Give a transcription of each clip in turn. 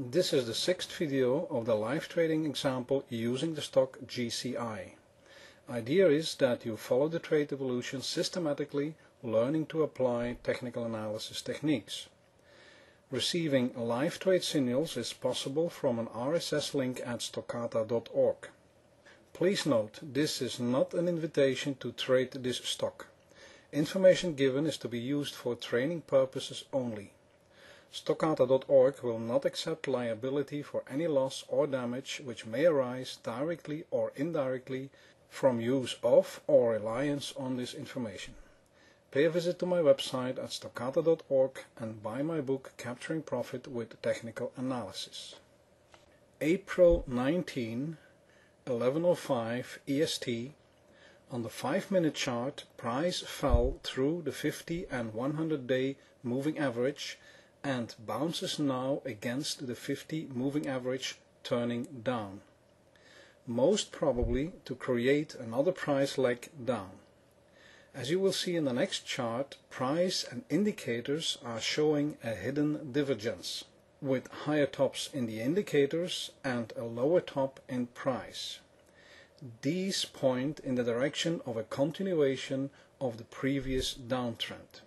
This is the sixth video of the live trading example using the stock GCI. Idea is that you follow the trade evolution systematically, learning to apply technical analysis techniques. Receiving live trade signals is possible from an RSS link at stocata.org. Please note, this is not an invitation to trade this stock. Information given is to be used for training purposes only. Stocata.org will not accept liability for any loss or damage which may arise directly or indirectly from use of or reliance on this information. Pay a visit to my website at stocata.org and buy my book Capturing Profit with Technical Analysis. April 19, 1105 EST on the 5 minute chart price fell through the 50 and 100 day moving average and bounces now against the 50 moving average turning down. Most probably to create another price leg down. As you will see in the next chart, price and indicators are showing a hidden divergence, with higher tops in the indicators and a lower top in price. These point in the direction of a continuation of the previous downtrend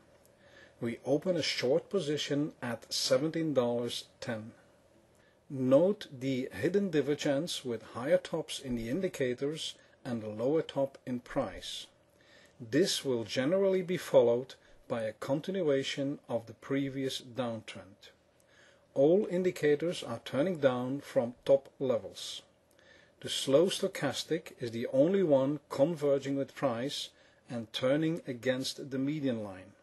we open a short position at $17.10. Note the hidden divergence with higher tops in the indicators and a lower top in price. This will generally be followed by a continuation of the previous downtrend. All indicators are turning down from top levels. The slow stochastic is the only one converging with price and turning against the median line.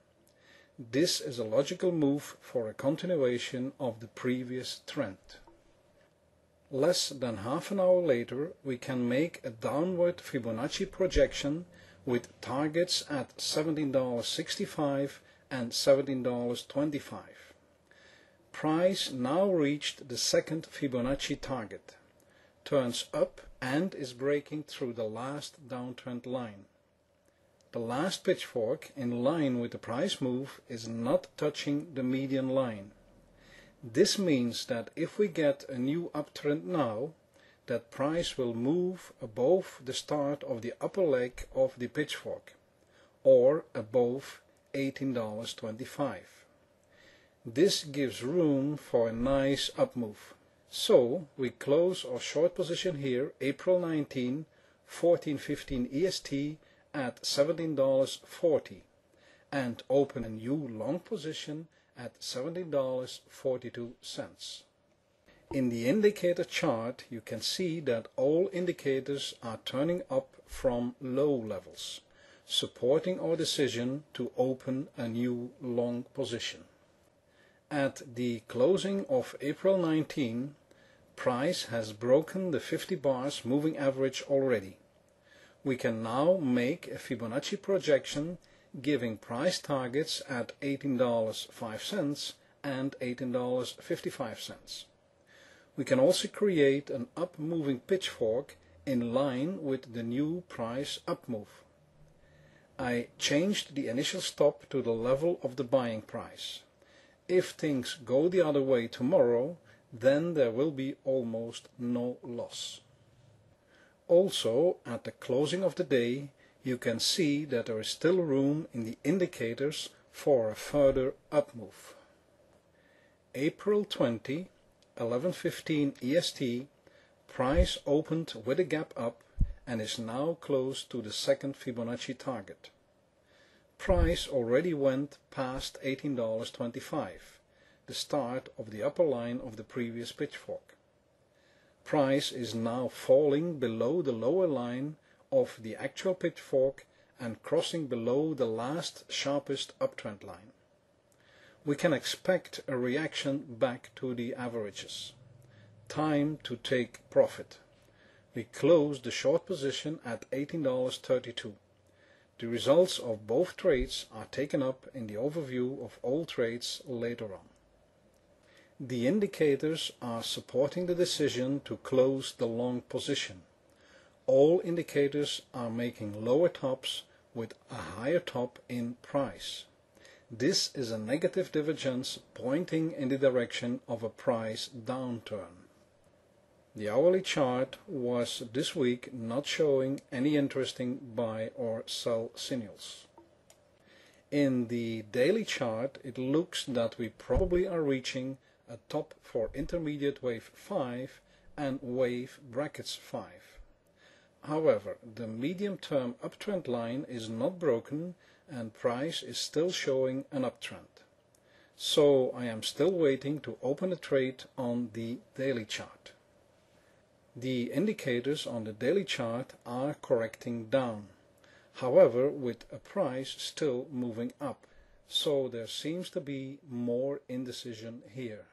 This is a logical move for a continuation of the previous trend. Less than half an hour later, we can make a downward Fibonacci projection with targets at $17.65 and $17.25. Price now reached the second Fibonacci target, turns up and is breaking through the last downtrend line. The last pitchfork, in line with the price move, is not touching the median line. This means that if we get a new uptrend now, that price will move above the start of the upper leg of the pitchfork, or above $18.25. This gives room for a nice up move. So we close our short position here, April 19, 1415 EST at $17.40 and open a new long position at $17.42. In the indicator chart you can see that all indicators are turning up from low levels, supporting our decision to open a new long position. At the closing of April 19, price has broken the 50 bars moving average already we can now make a Fibonacci projection giving price targets at $18.05 and $18.55. We can also create an up-moving pitchfork in line with the new price up move. I changed the initial stop to the level of the buying price. If things go the other way tomorrow, then there will be almost no loss. Also, at the closing of the day, you can see that there is still room in the indicators for a further up move. April 20, 11.15 EST, price opened with a gap up and is now close to the second Fibonacci target. Price already went past $18.25, the start of the upper line of the previous pitchfork price is now falling below the lower line of the actual pitchfork and crossing below the last sharpest uptrend line. We can expect a reaction back to the averages. Time to take profit. We closed the short position at $18.32. The results of both trades are taken up in the overview of all trades later on. The indicators are supporting the decision to close the long position. All indicators are making lower tops with a higher top in price. This is a negative divergence pointing in the direction of a price downturn. The hourly chart was this week not showing any interesting buy or sell signals. In the daily chart it looks that we probably are reaching a top for intermediate wave 5 and wave brackets 5. However, the medium-term uptrend line is not broken and price is still showing an uptrend. So I am still waiting to open a trade on the daily chart. The indicators on the daily chart are correcting down, however with a price still moving up, so there seems to be more indecision here.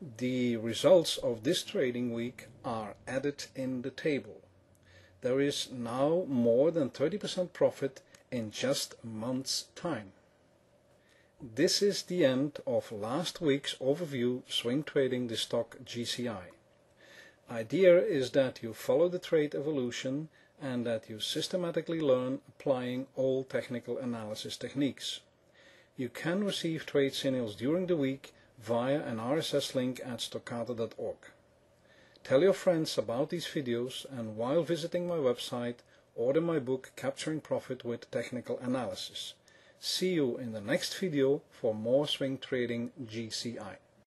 The results of this trading week are added in the table. There is now more than 30% profit in just a month's time. This is the end of last week's overview swing trading the stock GCI. Idea is that you follow the trade evolution and that you systematically learn applying all technical analysis techniques. You can receive trade signals during the week via an RSS link at stocata.org. Tell your friends about these videos and while visiting my website order my book Capturing Profit with Technical Analysis. See you in the next video for more swing trading GCI.